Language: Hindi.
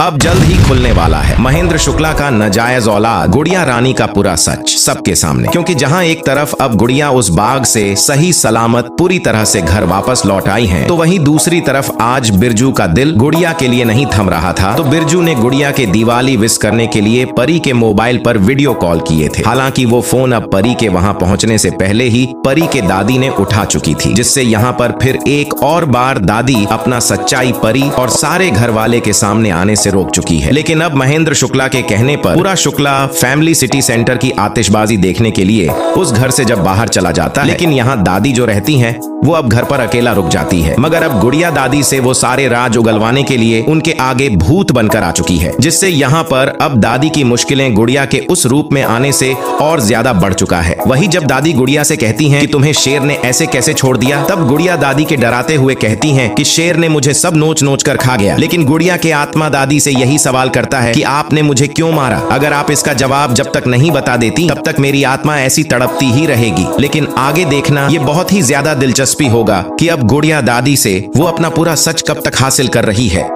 अब जल्द ही खुलने वाला है। महेंद्र शुक्ला का नजायज औलाद गुड़िया रानी का पूरा सच सबके सामने। क्योंकि जहाँ एक तरफ़ अब गुड़िया उस बाग से सही सलामत पूरी तरह से घर वापस लौट आई हैं, तो वहीं दूसरी तरफ़ आज बिरजू का दिल गुड़िया के लिए नहीं थम रहा था। तो बिरजू ने गुड़िया के दिवाली विश करने के लिए परी के मोबाइल पर वीडियो कॉल किए थे। हालाँकि वो फ़ोन अब परी के वहाँ पहुँचने से पहले ही परी के दादी ने उठा चुकी थी जिससे यहाँ पर फिर एक और बार दादी अपना सच्चाई परी और सारे घर वाले के सामने आने से रोक चुकी है। लेकिन अब महेंद्र शुक्ला के कहने पर पूरा शुक्ला फैमिली सिटी सेंटर की आतिशबाजी देखने के लिए उस घर से जब बाहर चला जाता है, लेकिन यहाँ दादी जो रहती है, वो अब घर पर अकेला रुक जाती है। मगर अब गुड़िया दादी से वो सारे राज उगलवाने के लिए उनके आगे भूत बनकर आ चुकी है, जिससे यहाँ पर अब दादी की मुश्किलें गुड़िया के उस रूप में आने से और ज़्यादा बढ़ चुका है। वही जब दादी गुड़िया से कहती हैं कि तुम्हें शेर ने ऐसे कैसे छोड़ दिया, तब गुड़िया दादी के डराते हुए कहती हैं कि शेर ने मुझे सब नोच नोच कर खा गया। लेकिन गुड़िया के आत्मा दादी से यही सवाल करता है कि आपने मुझे क्यों मारा? अगर आप इसका जवाब जब तक नहीं बता देती, तब तक मेरी आत्मा ऐसी तड़पती ही रहेगी। लेकिन आगे देखना, ये बहुत ही ज़्यादा दिलचस्पी होगा कि अब गुड़िया दादी से वो अपना पूरा सच कब तक हासिल कर रही है।